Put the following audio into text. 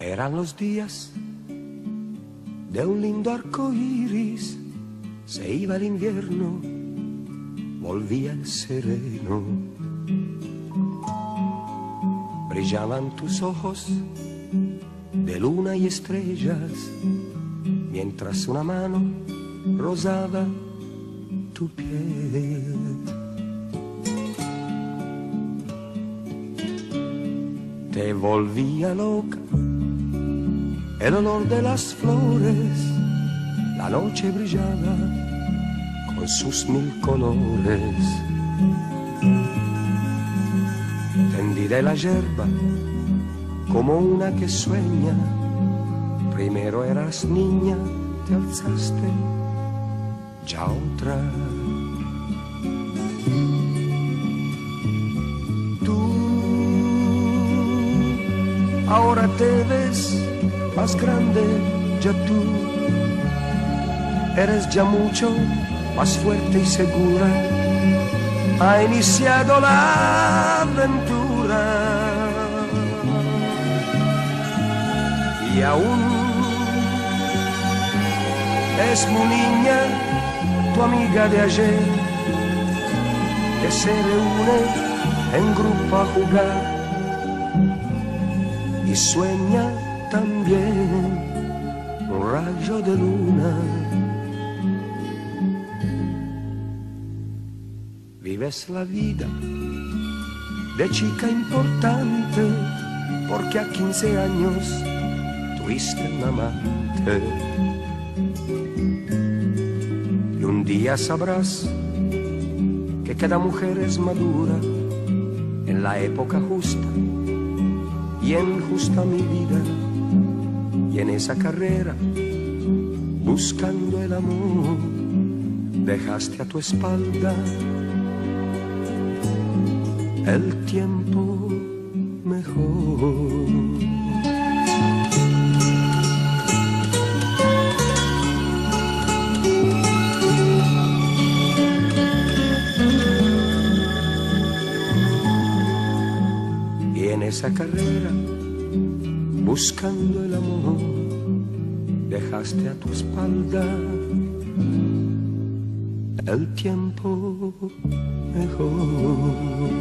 Eran los días de un lindo arco iris, se iba el invierno, volvía el sereno. Brillaban tus ojos de luna y estrellas, mientras una mano rozaba tu piel. Te volvía loca el olor de las flores, la noche brillaba con sus mil colores. Tendí de la yerba como una que sueña, primero eras niña, te alzaste, ya otra. Tú ahora te ves más grande, ya tú eres ya mucho más fuerte y segura. Ha iniciado la aventura y aún es mi niña, tu amiga de ayer, que se reúne en grupo a jugar y sueña Vives la vida de chica importante porque a 15 años tuviste un amante. Y un día sabrás que cada mujer es madura en la época justa y en justa mi vida y en esa carrera, buscando el amor, dejaste a tu espalda el tiempo mejor. Y en esa carrera, buscando el amor, dejaste a tu espalda el tiempo mejor.